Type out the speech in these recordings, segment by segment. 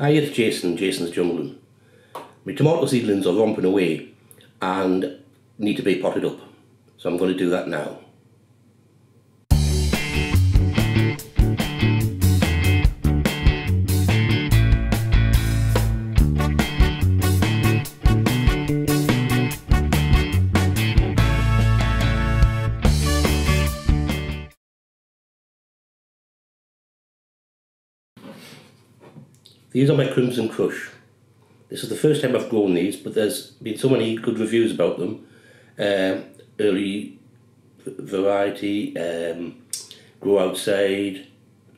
Hi, it's Jason, Jason's Jungling. My tomato seedlings are romping away and need to be potted up. So I'm going to do that now. These are my Crimson Crush. This is the first time I've grown these, but there's been so many good reviews about them. Um, early variety, um, grow outside,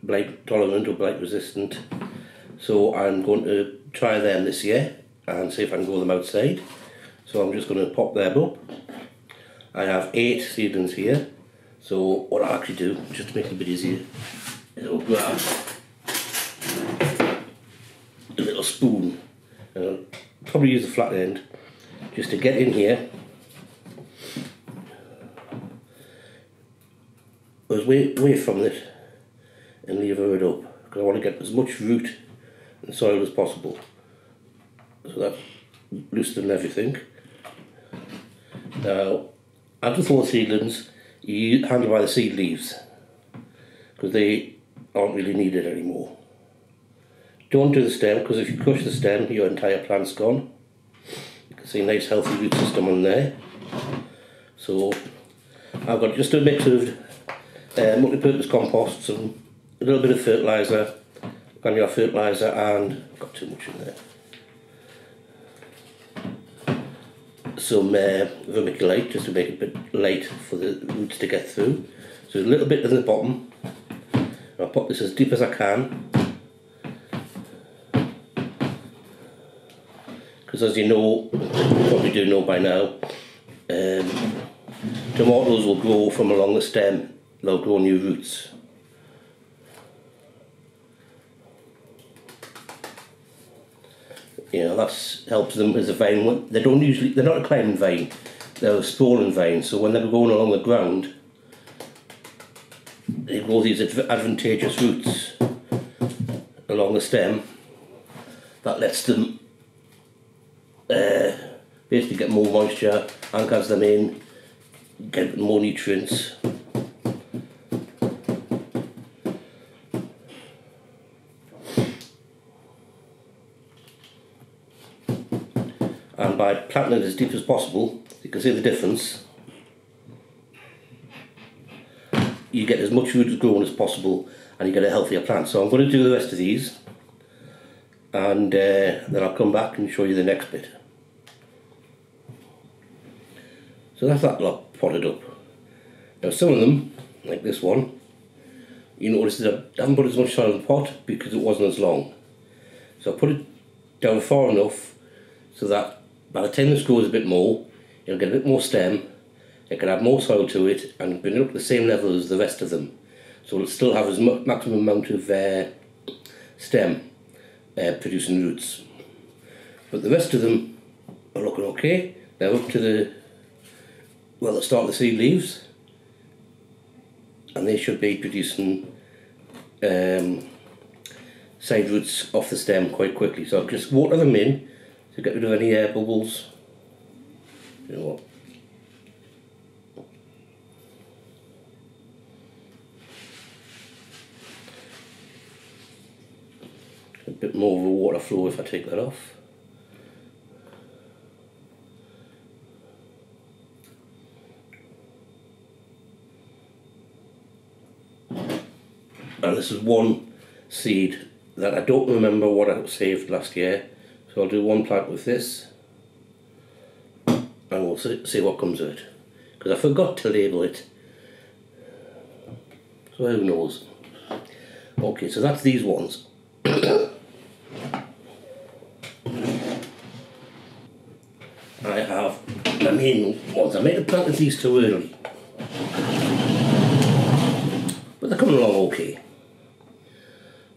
blight tolerant or blight resistant. So I'm going to try them this year and see if I can grow them outside. So I'm just going to pop them up. I have eight seedlings here. So what I'll actually do, just to make it a bit easier, is I'll grab spoon. And I'll probably use the flat end just to get in here. Away, away from it and lever it up because I want to get as much root and soil as possible. So that loosening everything. Now after four seedlings you handle by the seed leaves because they aren't really needed anymore don't do the stem because if you crush the stem, your entire plant's gone. You can see a nice healthy root system on there. So I've got just a mix of uh, multi-purpose compost, some a little bit of fertiliser, granular fertiliser, and got too much in there. Some uh, vermiculite just to make it a bit light for the roots to get through. So a little bit at the bottom. I'll pop this as deep as I can because as you know, you probably do know by now, um, tomatoes will grow from along the stem, they'll grow new roots. You know, that helps them as a vine. They don't usually, they're not a climbing vine, they're a sprawling vine, so when they're going along the ground, they grow these adventitious roots along the stem that lets them uh, basically get more moisture, anchors them in, get more nutrients. And by planting it as deep as possible, you can see the difference. You get as much root grown as possible and you get a healthier plant. So I'm going to do the rest of these and uh, then I'll come back and show you the next bit. So that's that lot potted up. Now some of them, like this one, you notice that I haven't put as much soil in the pot because it wasn't as long. So I put it down far enough so that by the time this grows a bit more, it'll get a bit more stem, it can add more soil to it and bring it up the same level as the rest of them. So it'll still have as much maximum amount of uh, stem uh, producing roots. But the rest of them are looking okay. They're up to the, well, the start of the seed leaves. And they should be producing um, side roots off the stem quite quickly. So I'll just water them in to get rid of any air bubbles. You know what? More of a water flow if I take that off. And this is one seed that I don't remember what I saved last year. So I'll do one plant with this and we'll see what comes of it. Because I forgot to label it. So who knows. Okay, so that's these ones. I have main ones. I made have planted these too early. But they're coming along okay.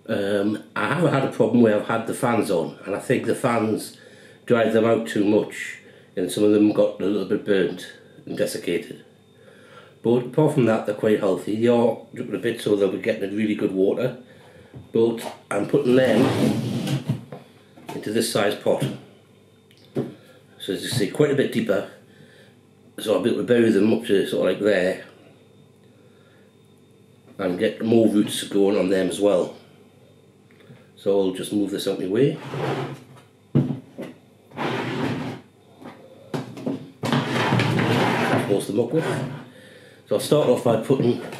Um, I haven't had a problem where I've had the fans on and I think the fans dried them out too much and some of them got a little bit burnt and desiccated. But apart from that they're quite healthy. They are dripping a bit so they'll be getting really good water. But I'm putting them into this size pot. So as you see, quite a bit deeper. So I'll be able to bury them up to sort of like there and get more roots going on them as well. So I'll just move this out of my way. Most them up with. So I'll start off by putting a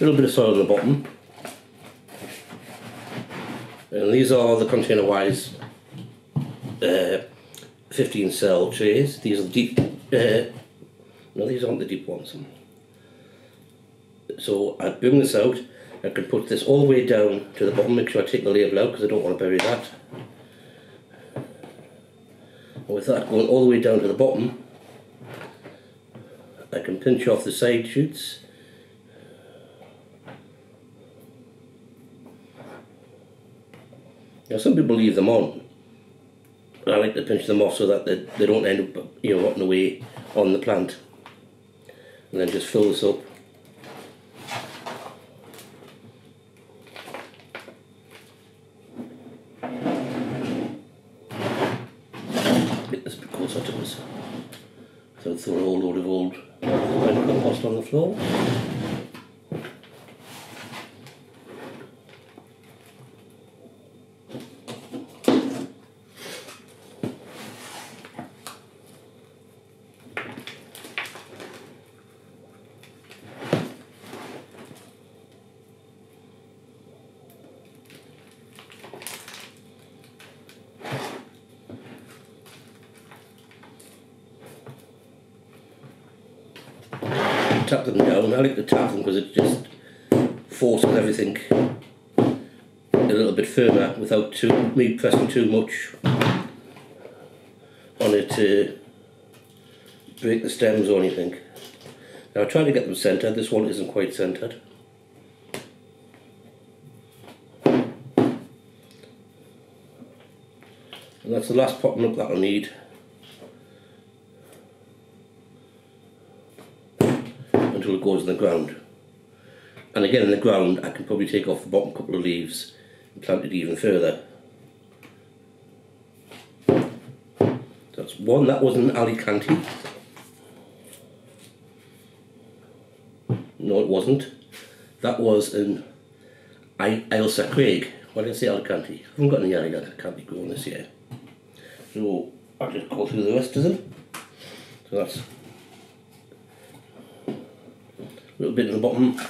little bit of soil on the bottom. And these are the Containerwise uh, 15 cell trays. These are deep, uh, no these aren't the deep ones. So I bring this out, I can put this all the way down to the bottom, make sure I take the label out because I don't want to bury that. And with that going all the way down to the bottom, I can pinch off the side shoots Now some people leave them on. I like to pinch them off so that they, they don't end up you know rotting away on the plant. And then just fill this up. Get this bit closer to us. So throw a whole load of old compost on the floor. Tap them down. I like to tap them because it just forces everything a little bit firmer without too, me pressing too much on it to break the stems or anything. Now I try to get them centred, this one isn't quite centred. And that's the last popping up that I need. It goes in the ground. And again in the ground I can probably take off the bottom couple of leaves and plant it even further. That's one, that was an Alicante. No it wasn't. That was an Ailsa Craig. Why did I say Alicante? I haven't got any Alicante growing this year. So I'll just go through the rest of them. So that's a little bit in the bottom.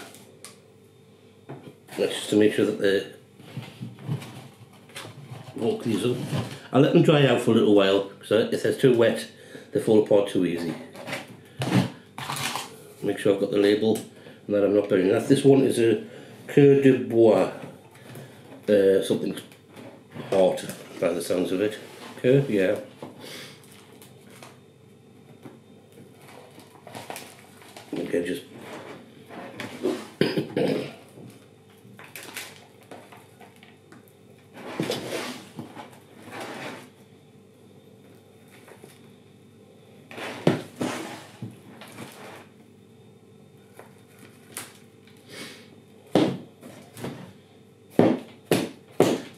That's just to make sure that they walk these up. I'll let them dry out for a little while because if they're too wet they fall apart too easy. Make sure I've got the label and that I'm not burning that. This one is a Coeur de Bois, uh, something hot by the sounds of it. Coeur, yeah. Again, just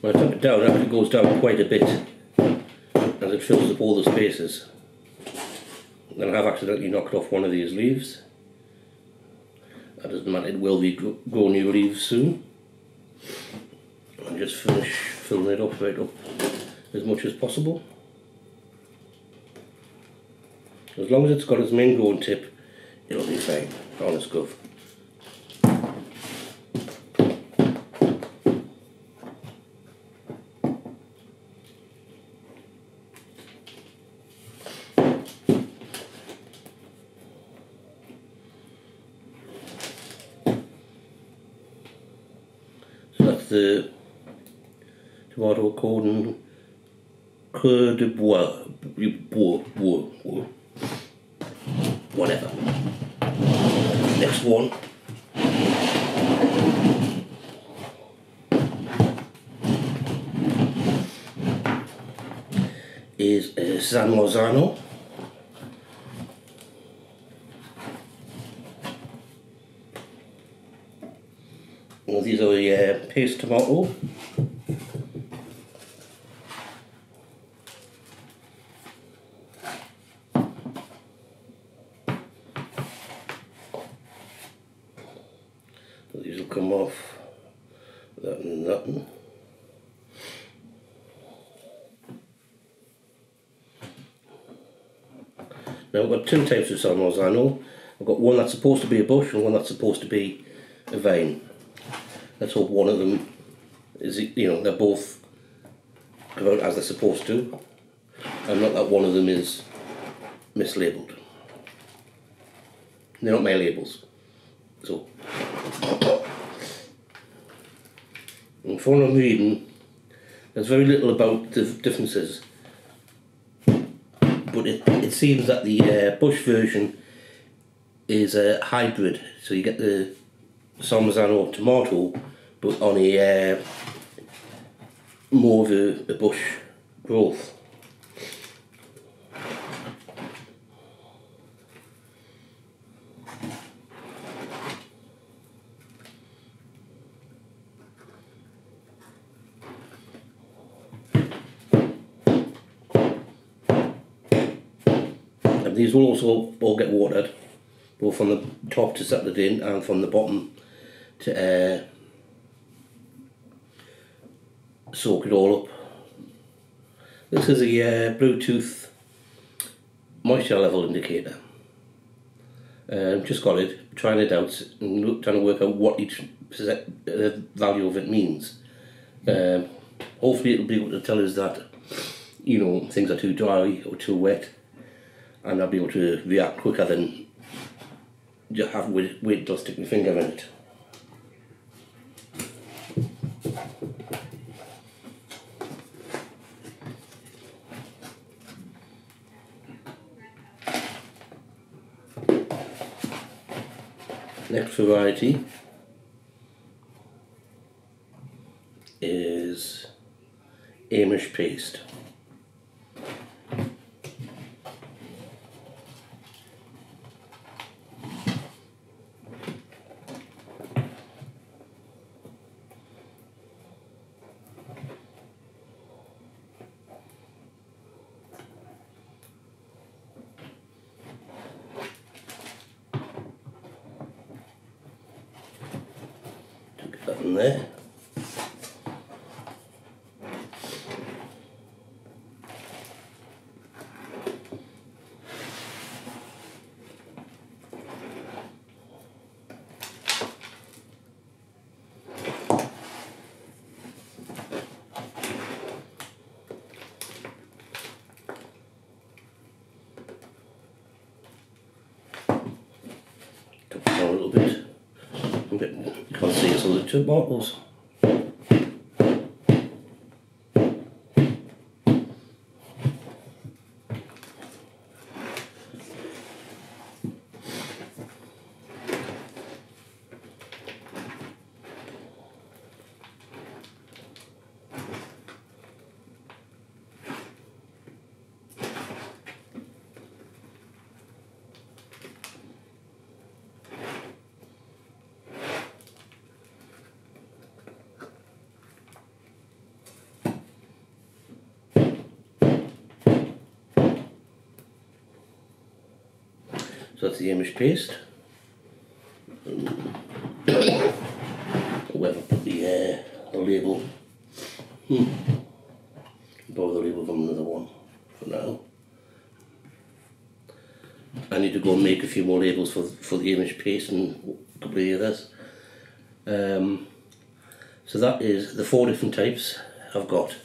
When I tap it down, it actually goes down quite a bit as it fills up all the spaces. Then I have accidentally knocked off one of these leaves. That doesn't matter, it will be grow new leaves soon. And just finish filling it up right up as much as possible. As long as it's got its main growing tip, it'll be fine, honest gov. the called Coeur de Bois, bois, bois, bois, whatever. Next one. Is uh, San Marzano. Well, these are the uh, paste tomato. Come off that. One. Now I've got two types of San Marzano. I've got one that's supposed to be a bush and one that's supposed to be a vein. Let's hope one of them is, you know, they're both come out as they're supposed to and not that one of them is mislabeled. They're not my labels. So, from I'm reading, there's very little about the differences but it, it seems that the uh, bush version is a hybrid. So you get the San Marzano tomato, but on a uh, more of a, a bush growth. These will also all get watered, both from the top to set it in and from the bottom to uh, soak it all up. This is a uh, Bluetooth moisture level indicator. Um, just got it, trying it out, and trying to work out what each uh, value of it means. Um, hopefully it'll be able to tell us that, you know, things are too dry or too wet and I'll be able to react quicker than just have wait, wait till stick my finger in it. Next variety is Amish paste. Get that in there. Took it down a little bit. A bit more. You can't see it's all the two So that's the Amish paste. Whoever put the, uh, the label. Hmm. Borrow the label from another one for now. I need to go and make a few more labels for for the Amish paste and a couple of others. Um, so that is the four different types I've got.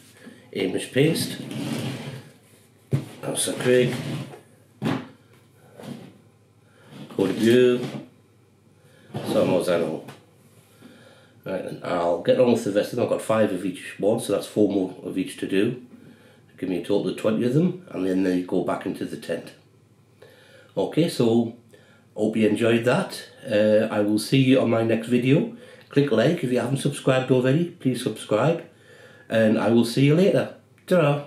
Amish paste, Sir Craig, Code View, San Marzano. Right, and I'll get on with the them. I've got five of each one, so that's four more of each to do. Give me a total of 20 of them, and then they go back into the tent. Okay, so hope you enjoyed that. Uh, I will see you on my next video. Click like if you haven't subscribed already, please subscribe. And I will see you later. ta